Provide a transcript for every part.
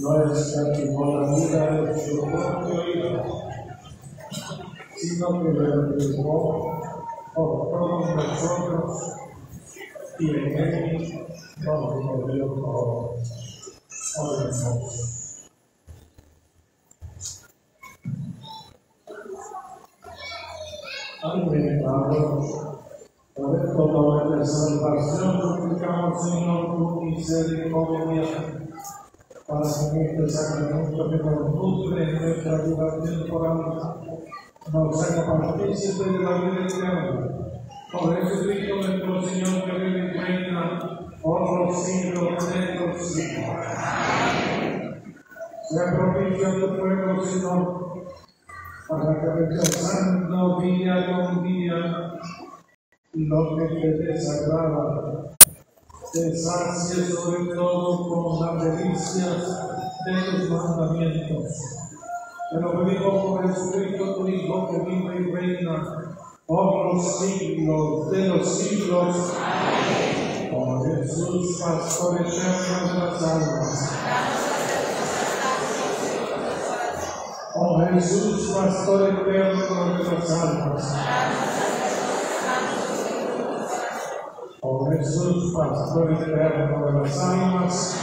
Nós estamos primera vida de tu sino que lo entregó por todos nosotros y en él nos movió todo. Oremos. Amém. Amém. Amém. Amém. De salvación, suplicamos, Señor, tu misericordia para que este sacramento que nos nutre en nuestra vida temporal nos haga partícipe de la vida eterna. Por Jesucristo nuestro Señor que vive y reina por los siglos de los siglos. Sea propicio tu pueblo, Señor, para que rechazando día con día lo que te desagrada, te sacie sobre todo con las delicias de tus mandamientos. Te lo pedimos por Jesucristo, tu Hijo, que vive y reina por los siglos de los siglos. Por Jesús, Pastor eterno de las almas. Oh Jesús, Pastor eterno de las almas. para poder liberar todas las ánimas.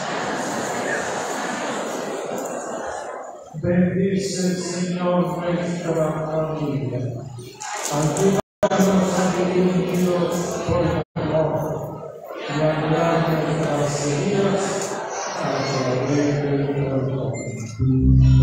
Bendice el Señor familia. Ayúdanos a vivir unidos por el amor y andar nuestras heridas hasta el rey del corazón.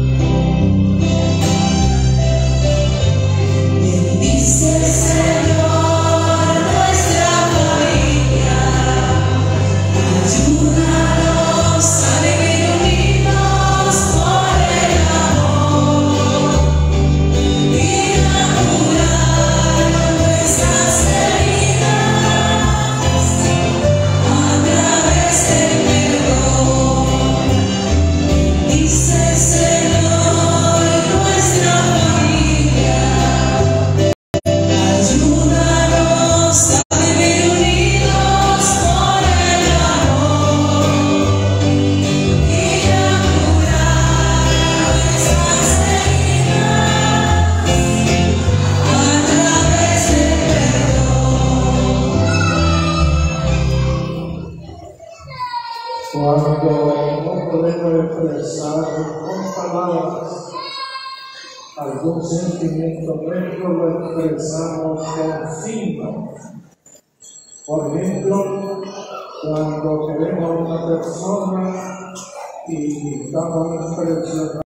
Cuando no podemos expresar con palabras algún sentimiento nuestro, lo expresamos con signos. Por ejemplo, cuando queremos a una persona y estamos impresionados